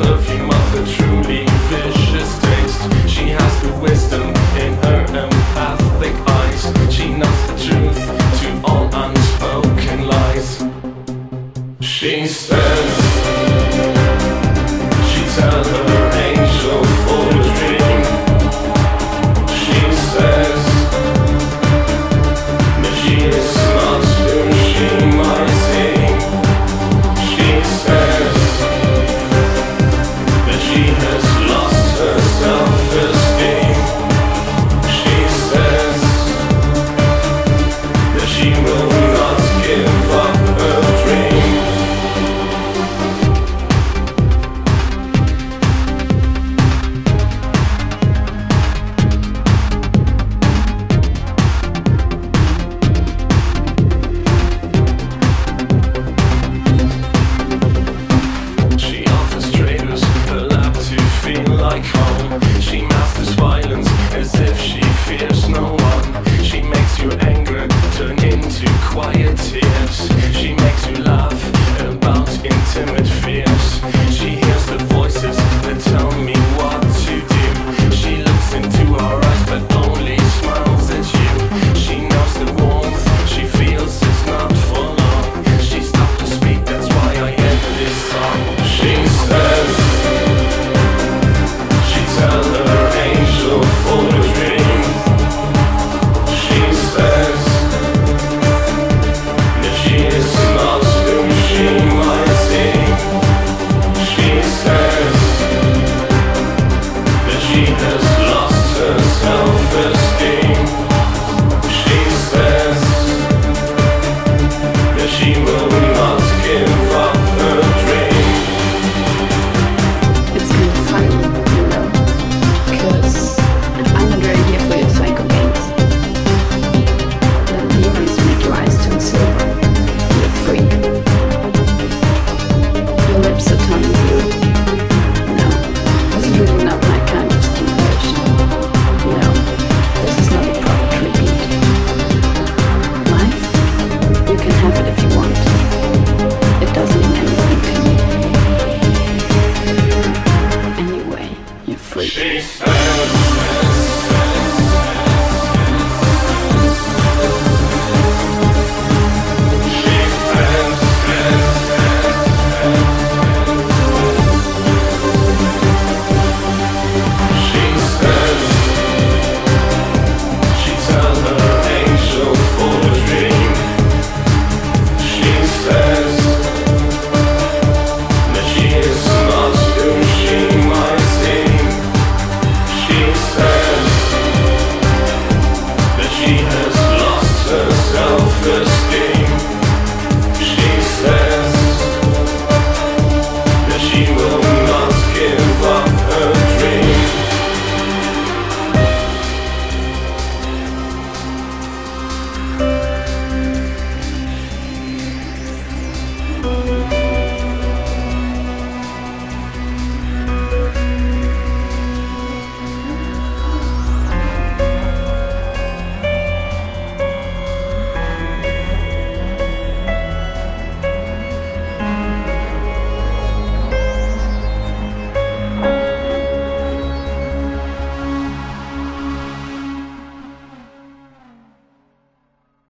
perfume of a truly vicious taste. She has the wisdom in her empathic eyes. She knows the truth to all unspoken lies. She's quiet tears. She makes you laugh about intimate fears. She